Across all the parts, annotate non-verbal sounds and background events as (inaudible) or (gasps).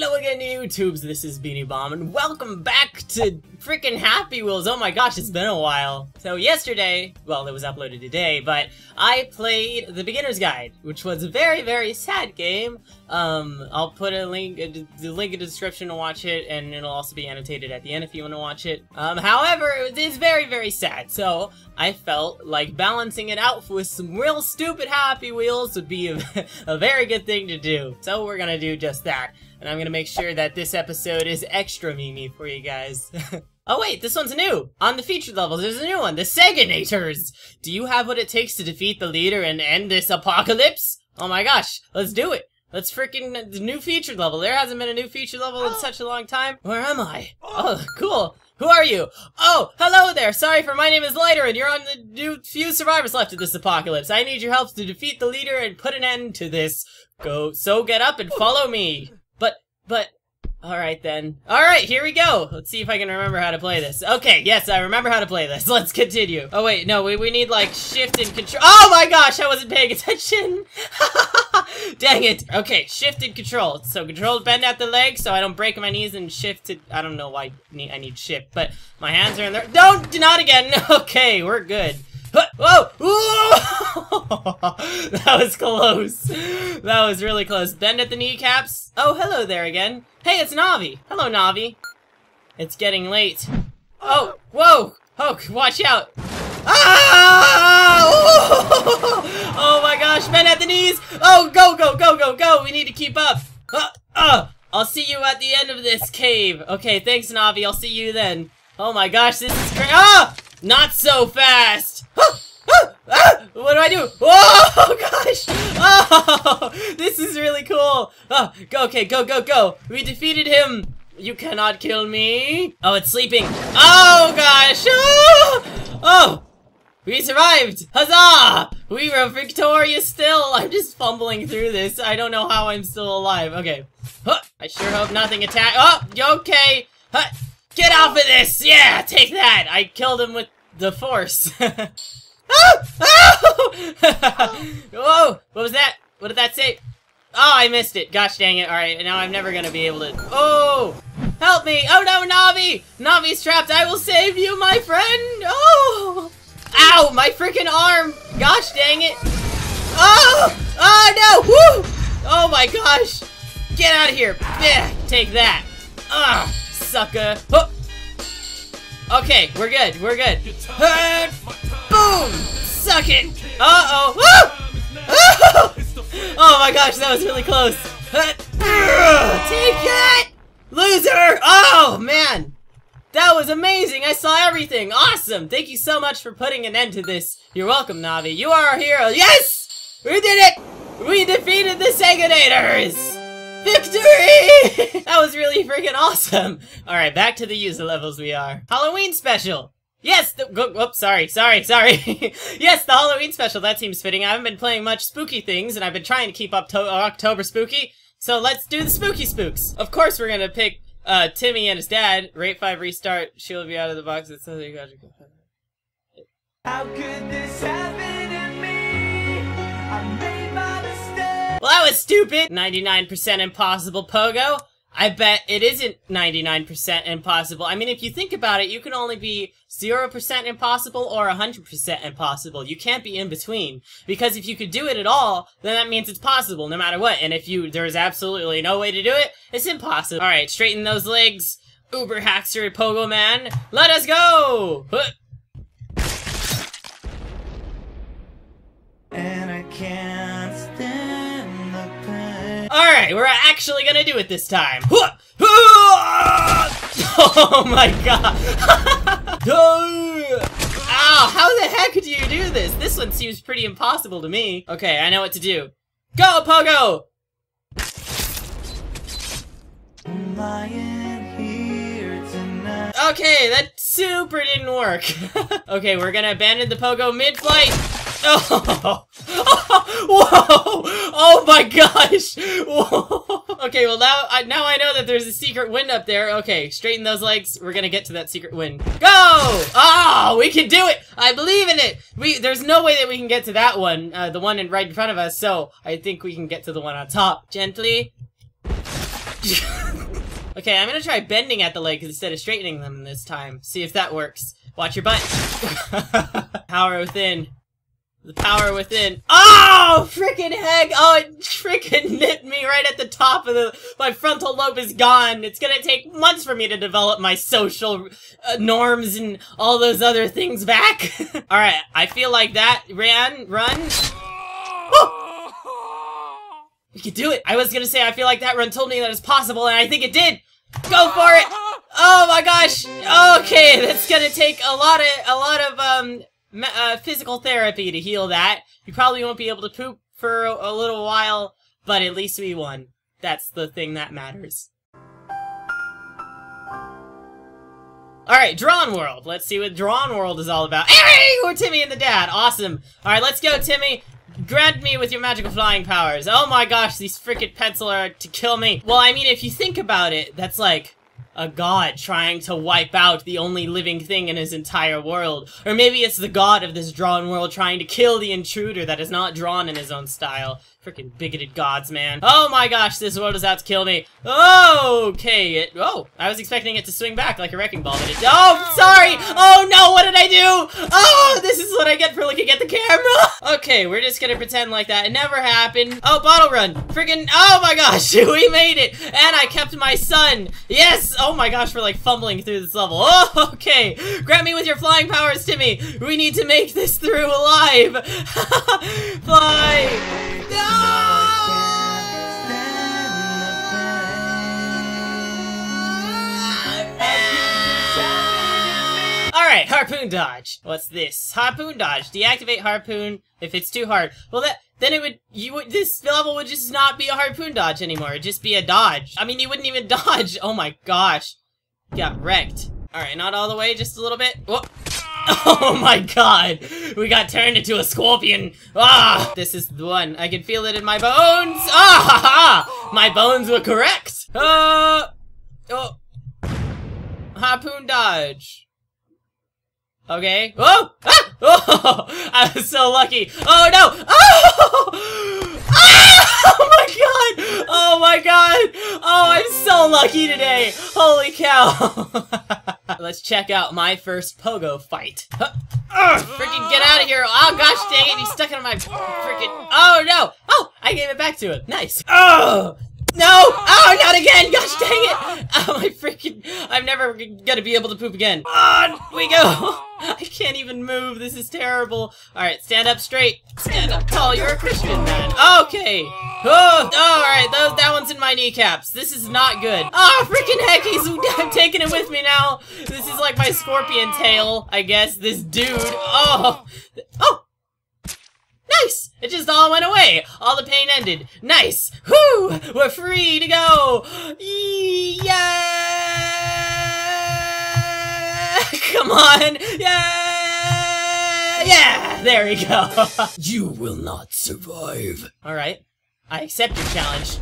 Hello again, YouTubes. This is Beenie Bomb, and welcome back to freaking Happy Wheels. Oh my gosh, it's been a while. So yesterday, well, it was uploaded today, but I played the Beginner's Guide, which was a very, very sad game. Um, I'll put a link, the link in the description to watch it, and it'll also be annotated at the end if you want to watch it. Um, however, it is very, very sad. So I felt like balancing it out with some real stupid Happy Wheels would be a, (laughs) a very good thing to do. So we're gonna do just that and I'm gonna make sure that this episode is extra Mimi for you guys. (laughs) oh wait, this one's new! On the featured levels, there's a new one, the Seganators! Do you have what it takes to defeat the leader and end this apocalypse? Oh my gosh, let's do it! Let's freaking the new featured level. There hasn't been a new featured level in oh. such a long time. Where am I? Oh, cool. Who are you? Oh, hello there. Sorry for my name is Lighter and you're on the new few survivors left of this apocalypse. I need your help to defeat the leader and put an end to this. Go, so get up and follow me. But, but, alright then. Alright, here we go! Let's see if I can remember how to play this. Okay, yes, I remember how to play this. (laughs) Let's continue. Oh wait, no, we, we need like shift and control- Oh my gosh, I wasn't paying (laughs) attention! (laughs) Dang it! Okay, shift and control. So control bend at the leg so I don't break my knees and shift to- I don't know why I need shift, but my hands are in there- Don't! Do not again! Okay, we're good. Whoa! (laughs) that was close. That was really close. Bend at the kneecaps. Oh, hello there again. Hey, it's Navi. Hello, Navi. It's getting late. Oh, whoa! Oh, watch out. Ah! (laughs) Oh my gosh, bend at the knees. Oh, go, go, go, go, go. We need to keep up. Uh, uh, I'll see you at the end of this cave. Okay, thanks, Navi. I'll see you then. Oh my gosh, this is great. Ah! Not so fast! (gasps) what do I do? Oh (laughs) gosh! Oh, (laughs) this is really cool. Oh, go, okay, go, go, go. We defeated him. You cannot kill me. Oh, it's sleeping. Oh gosh! Oh, (laughs) oh we survived! Huzzah! We were victorious still. I'm just fumbling through this. I don't know how I'm still alive. Okay. Huh. I sure hope nothing attack. Oh, okay. Huh. Get off of this! Yeah, take that! I killed him with the force. (laughs) Oh! Oh! (laughs) Whoa! What was that? What did that say? Oh, I missed it. Gosh dang it. Alright, now I'm never gonna be able to- Oh! Help me! Oh no, Navi! Navi's trapped! I will save you, my friend! Oh! Ow! My freaking arm! Gosh dang it! Oh! Oh no! Woo! Oh my gosh! Get out of here! Yeah, take that! Ugh! sucker. Oh. Okay, we're good. We're good. Uh, boom! Suck it! Uh-oh! Oh! (laughs) oh my gosh, that was really close. Take it! Loser! Oh, man! That was amazing! I saw everything! Awesome! Thank you so much for putting an end to this. You're welcome, Navi. You are our hero. Yes! We did it! We defeated the Seganators! Victory! that was really freaking awesome. All right, back to the user levels we are. Halloween special. Yes, the, go, oops, sorry, sorry, sorry. (laughs) yes, the Halloween special, that seems fitting. I haven't been playing much spooky things, and I've been trying to keep up to October spooky, so let's do the spooky spooks. Of course we're gonna pick, uh, Timmy and his dad. Rate 5 restart, she'll be out of the box. It's so you got How could this happen stupid! 99% impossible, Pogo. I bet it isn't 99% impossible. I mean, if you think about it, you can only be 0% impossible or 100% impossible. You can't be in between. Because if you could do it at all, then that means it's possible no matter what. And if you there's absolutely no way to do it, it's impossible. Alright, straighten those legs. Uber Hackster Pogo Man. Let us go! And Alright, we're actually gonna do it this time. (laughs) Oh my god! (laughs) Ow, oh, how the heck do you do this? This one seems pretty impossible to me. Okay, I know what to do. Go, Pogo! Okay, that super didn't work. (laughs) okay, we're gonna abandon the Pogo mid-flight. Oh. (laughs) Whoa! Oh my gosh! Whoa. Okay, well now I now I know that there's a secret wind up there. Okay, straighten those legs. We're gonna get to that secret wind. Go! Oh, we can do it! I believe in it! We There's no way that we can get to that one, uh, the one in, right in front of us, so I think we can get to the one on top. Gently. (laughs) Okay, I'm gonna try bending at the legs instead of straightening them this time. See if that works. Watch your butt. (laughs) power within. The power within. Oh, freaking heck! Oh, it freaking (laughs) nipped me right at the top of the. My frontal lobe is gone. It's gonna take months for me to develop my social uh, norms and all those other things back. (laughs) all right, I feel like that ran, run. Oh! We could do it. I was gonna say I feel like that run told me that it's possible, and I think it did. Go for it! Oh my gosh! Okay, that's gonna take a lot of a lot of um uh, physical therapy to heal that. You probably won't be able to poop for a, a little while, but at least we won. That's the thing that matters. Alright, Drawn World. Let's see what Drawn World is all about. (laughs) Hey! We're Timmy and the dad. Awesome. Alright, let's go, Timmy. Grant me with your magical flying powers. Oh my gosh, these freaking pencil are to kill me. Well, I mean, if you think about it, that's like a god trying to wipe out the only living thing in his entire world. Or maybe it's the god of this drawn world trying to kill the intruder that is not drawn in his own style. Freaking bigoted gods, man. Oh my gosh, this world is out to kill me. Okay, it- oh, I was expecting it to swing back like a wrecking ball, but it- Oh, sorry! Oh no, what did I do? Oh, this is what I get for looking at the camera! (laughs) Okay, we're just gonna pretend like that. It never happened. Oh, bottle run. Freaking- oh my gosh, (laughs) we made it! And I kept my son! Yes! Oh my gosh, we're like fumbling through this level. Oh, (laughs) okay. Grab me with your flying powers, Timmy. We need to make this through alive. (laughs) Fly! No! Alright, harpoon dodge. What's this? Harpoon dodge. Deactivate harpoon if it's too hard. Well, that then it would you would this level would just not be a harpoon dodge anymore. It'd just be a dodge. I mean, you wouldn't even (laughs) dodge. Oh my gosh, got wrecked. All right, not all the way, just a little bit. Whoa. (laughs) Oh my god! We got turned into a scorpion! Ah! This is the one. I can feel it in my bones! Ah ha ha! My bones were correct! Uh, oh. Harpoon dodge. Okay. Oh! Ah! Oh! (laughs) I was so lucky. Oh no! Oh! (laughs) Oh my god! Oh my god! Oh, I'm so lucky today! Holy cow! (laughs) Let's check out my first pogo fight. Huh. Freaking get out of here! Oh gosh dang it! He's stuck in my freaking. Oh no! Oh, I gave it back to him. Nice. Oh. No! Oh, not again! Gosh dang it! Oh, my freaking... I'm never gonna be able to poop again. On we go! (laughs) I can't even move. This is terrible. Alright, stand up straight. Stand up tall. You're a Christian man. Okay. Oh, alright. Those That one's in my kneecaps. This is not good. Oh, freaking heck. He's, I'm taking it with me now. This is like my scorpion tail, I guess. This dude. Oh. Oh! Nice! It just all went away. All the pain ended. Nice! Whoo! We're free to go! Yeah! (laughs) Come on! Yeah! Yeah! There we go. (laughs) You will not survive. Alright. I accept your challenge.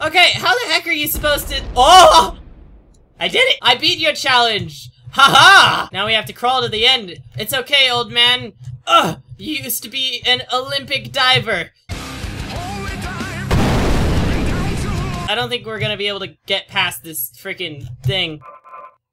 Okay, how the heck are you supposed to- Oh! I did it! I beat your challenge! Ha -ha! Now we have to crawl to the end. It's okay, old man. Ugh! You used to be an Olympic diver. I don't think we're gonna be able to get past this freaking thing.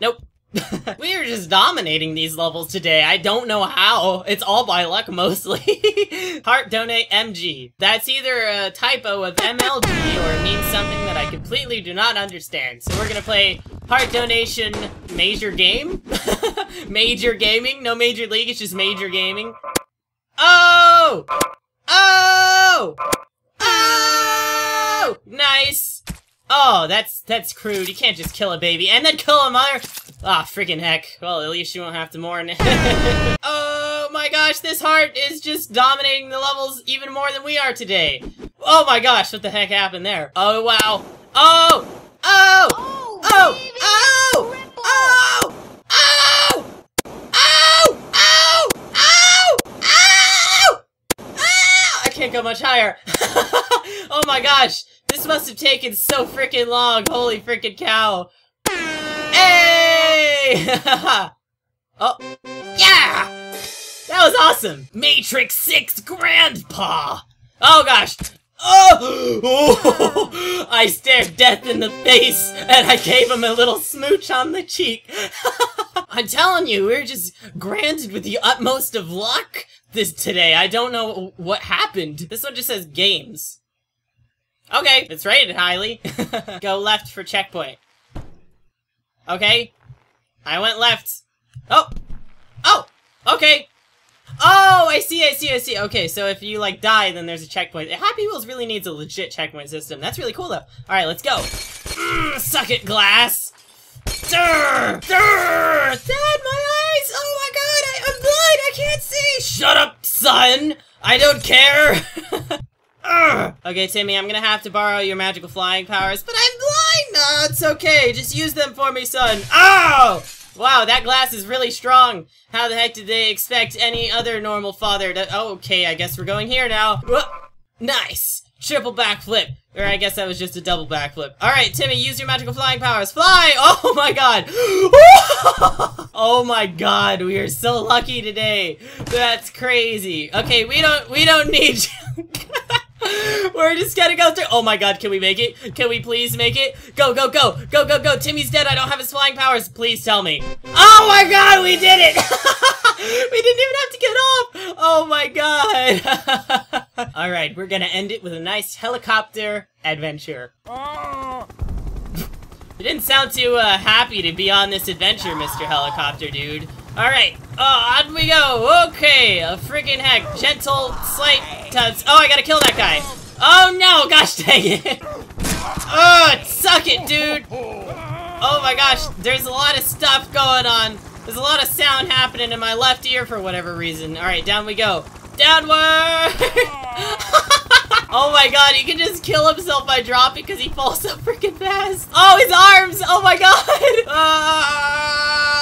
Nope. (laughs) we are just dominating these levels today. I don't know how. It's all by luck, mostly. (laughs) Heart donate MG. That's either a typo of MLG or it means something that I completely do not understand. So we're gonna play Heart donation major game? (laughs) major gaming? No major league, it's just major gaming. Oh! Oh! Oh! Nice! Oh, that's that's crude. You can't just kill a baby and then kill a mother. Ah, freaking heck. Well, at least you won't have to mourn. (laughs) oh my gosh, this heart is just dominating the levels even more than we are today. Oh my gosh, what the heck happened there? Oh wow. Oh! Oh! Oh! Oh! Oh! Oh! Oh! Oh! Oh! Oh! Oh! I can't go much higher. (laughs) oh my gosh. This must have taken so freaking long. Holy freaking cow. (laughs) Oh. Yeah! That was awesome! Matrix 6 Grandpa! Oh gosh! Oh! oh! (laughs) I stared death in the face, and I gave him a little smooch on the cheek. (laughs) I'm telling you, we're just granted with the utmost of luck this today. I don't know what happened. This one just says games. Okay, it's rated highly. Go left for checkpoint. Okay. I went left. Oh! Oh! Okay! Oh, I see, I see, I see. Okay, so if you, like, die, then there's a checkpoint. Happy Wheels really needs a legit checkpoint system. That's really cool, though. Alright, let's go. Mm, suck it, glass! Durr! Durr! Dad, my eyes! Oh my god, I, I'm blind! I can't see! Shut up, son! I don't care! (laughs) okay, Timmy, I'm gonna have to borrow your magical flying powers, but I'm blind! No, it's okay. Just use them for me, son. Oh! Wow, that glass is really strong. How the heck did they expect any other normal father to- Oh, okay, I guess we're going here now. Whoa. Nice! Triple backflip. Or I guess that was just a double backflip. Alright, Timmy, use your magical flying powers. Fly! (laughs) Oh my god! (laughs) oh my god, we are so lucky today. That's crazy. Okay, we don't- we don't need- (laughs) (laughs) We're just gonna go through- Oh my god, can we make it? Can we please make it? Go, go, go! Go, go, go! Timmy's dead, I don't have his flying powers. Please tell me. Oh my god, we did it! (laughs) we didn't even have to get off! Oh my god! (laughs) Alright, we're gonna end it with a nice helicopter adventure. Oh. You didn't sound too uh, happy to be on this adventure, Mr. Helicopter Dude. Alright, oh, on we go! Okay, a freaking heck. Gentle, slight touch. Oh, I gotta kill that guy! Oh no, gosh (laughs) dang it! Oh, suck it, dude! Oh my gosh, there's a lot of stuff going on. There's a lot of sound happening in my left ear for whatever reason. Alright, down we go. Downward! (laughs) oh my god, he can just kill himself by dropping because he falls so freaking fast. Oh, his arms! Oh my god! (laughs) Ah!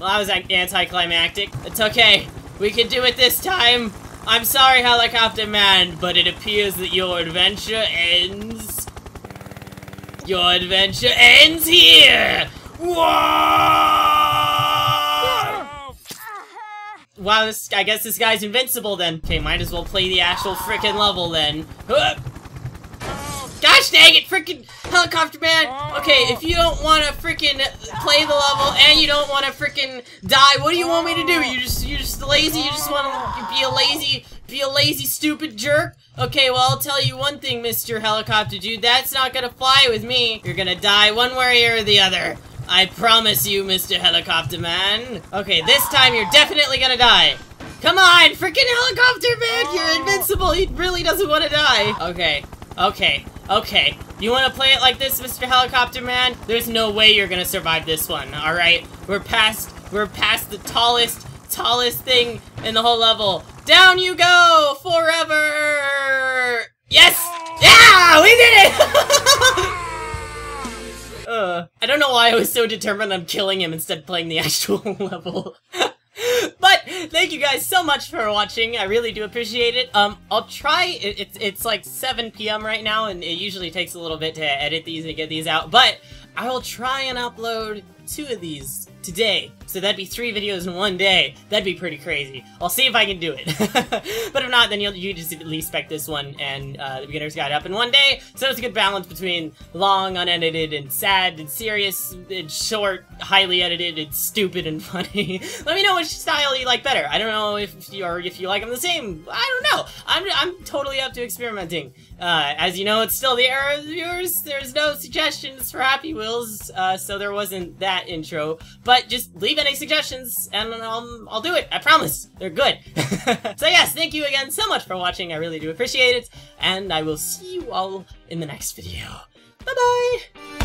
Well, that was like, anticlimactic. It's okay. We can do it this time. I'm sorry, Helicopter Man, but it appears that your adventure ends. Your adventure ends here! Whoa! (laughs) Wow, this, I guess this guy's invincible then. Okay, might as well play the actual frickin' level then. Dang it, freaking helicopter man! Okay, if you don't want to freaking play the level and you don't want to freaking die, what do you want me to do? You just, you just lazy? You just want to be a lazy, be a lazy, stupid jerk? Okay, well I'll tell you one thing, Mr. Helicopter Dude. That's not gonna fly with me. You're gonna die one way or the other. I promise you, Mr. Helicopter Man. Okay, this time you're definitely gonna die. Come on, freaking helicopter man! You're invincible. He really doesn't want to die. Okay, okay. Okay, you want to play it like this, Mr. Helicopter Man? There's no way you're gonna survive this one, alright? We're past, we're past the tallest, tallest thing in the whole level. Down you go, forever! Yes! Yeah, we did it! (laughs) uh, I don't know why I was so determined on killing him instead of playing the (laughs) actual level. Thank you guys so much for watching. I really do appreciate it. Um, I'll try. It, it's it's like 7 p.m. right now, and it usually takes a little bit to edit these and get these out. But I will try and upload two of these today. So that'd be three videos in one day. That'd be pretty crazy. I'll see if I can do it. (laughs) but if not, then you'll you just at least expect this one and uh, the beginner's guide up in one day. So it's a good balance between long, unedited, and sad, and serious, and short, highly edited, and stupid, and (laughs) funny. Let me know which style you like better. I don't know if you or if you like them the same. I don't know. I'm I'm totally up to experimenting. Uh, as you know, it's still the era of viewers. There's no suggestions for Happy Wheels, uh, so there wasn't that intro. But just leave any suggestions, and I'll, I'll do it. I promise. They're good. (laughs) so yes, thank you again so much for watching. I really do appreciate it, and I will see you all in the next video. Bye-bye!